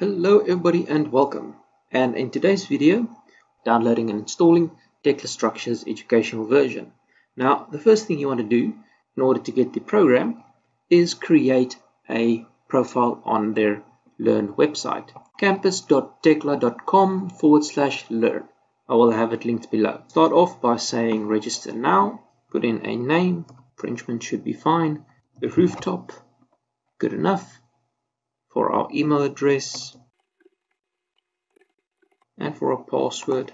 Hello everybody and welcome. And in today's video, downloading and installing Tekla Structures educational version. Now, the first thing you want to do in order to get the program is create a profile on their Learn website. campus.tekla.com forward slash learn. I will have it linked below. Start off by saying register now. Put in a name. Frenchman should be fine. The rooftop. Good enough for our email address and for our password.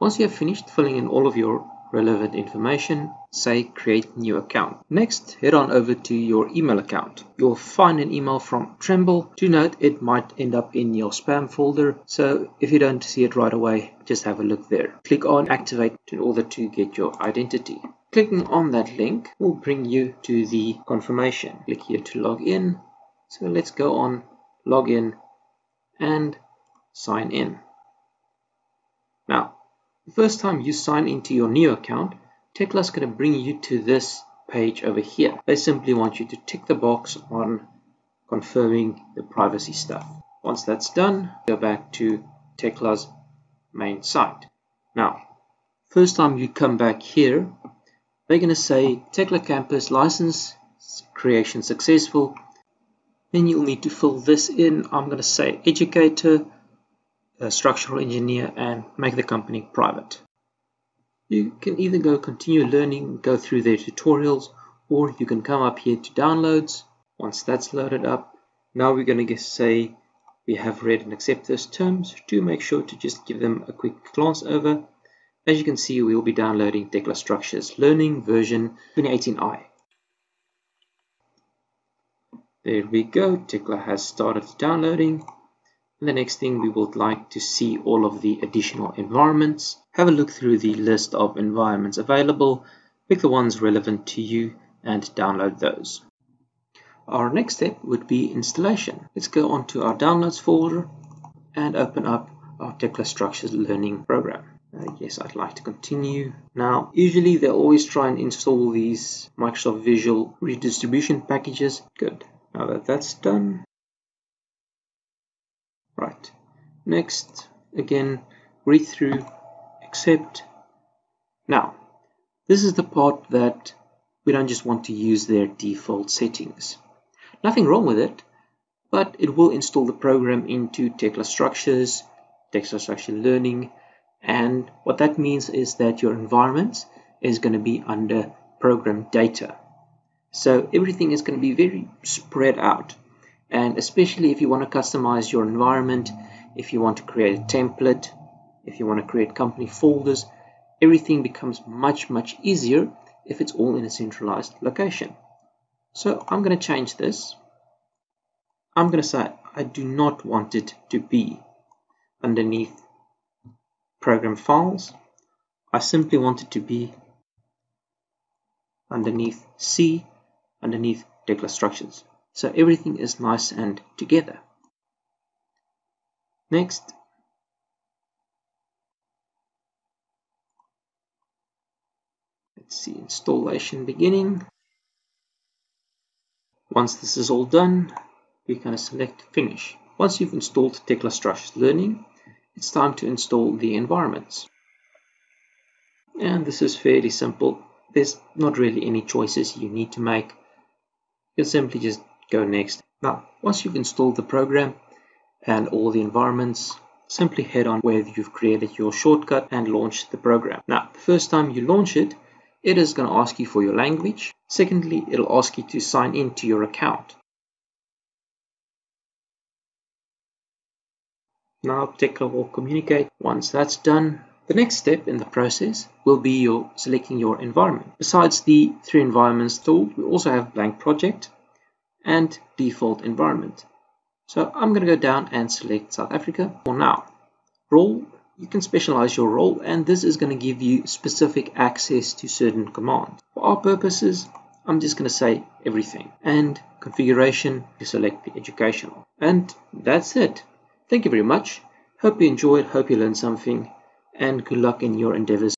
Once you have finished filling in all of your relevant information, say create new account. Next, head on over to your email account. You'll find an email from Trimble. Do note it might end up in your spam folder, so if you don't see it right away, just have a look there. Click on activate in order to get your identity. Clicking on that link will bring you to the confirmation. Click here to log in. So let's go on log in and sign in. Now, the first time you sign into your new account, Tekla is going to bring you to this page over here. They simply want you to tick the box on confirming the privacy stuff. Once that's done, go back to Tekla's main site. Now, first time you come back here, they're going to say Tekla Campus license creation successful. Then you'll need to fill this in. I'm going to say educator, structural engineer, and make the company private. You can either go continue learning, go through their tutorials, or you can come up here to downloads. Once that's loaded up, now we're going to say we have read and accept those terms. Do make sure to just give them a quick glance over as you can see, we will be downloading Tekla Structures Learning version 2018i. There we go, Tekla has started downloading. And the next thing we would like to see all of the additional environments. Have a look through the list of environments available, pick the ones relevant to you and download those. Our next step would be installation. Let's go onto our downloads folder and open up our Tekla Structures Learning program. Uh, yes, I'd like to continue. Now, usually they always try and install these Microsoft Visual redistribution packages. Good. Now that that's done. Right. Next, again, read through, accept. Now, this is the part that we don't just want to use their default settings. Nothing wrong with it, but it will install the program into Tekla Structures, Tekla Structure Learning, and what that means is that your environment is going to be under program data. So everything is going to be very spread out. And especially if you want to customize your environment, if you want to create a template, if you want to create company folders, everything becomes much, much easier if it's all in a centralized location. So I'm going to change this. I'm going to say I do not want it to be underneath program files. I simply want it to be underneath C, underneath Tekla structures. So everything is nice and together. Next, let's see installation beginning. Once this is all done, we're going to select finish. Once you've installed Tekla Structures Learning, it's time to install the environments. And this is fairly simple. There's not really any choices you need to make. You'll simply just go next. Now, once you've installed the program and all the environments, simply head on where you've created your shortcut and launch the program. Now, the first time you launch it, it is going to ask you for your language. Secondly, it'll ask you to sign into your account. Now Tekla will communicate. Once that's done, the next step in the process will be your selecting your environment. Besides the three environments tooled, we also have blank project and default environment. So I'm going to go down and select South Africa for now. Role, you can specialize your role and this is going to give you specific access to certain commands. For our purposes, I'm just going to say everything and configuration, you select the educational. And that's it. Thank you very much. Hope you enjoyed, hope you learned something, and good luck in your endeavors.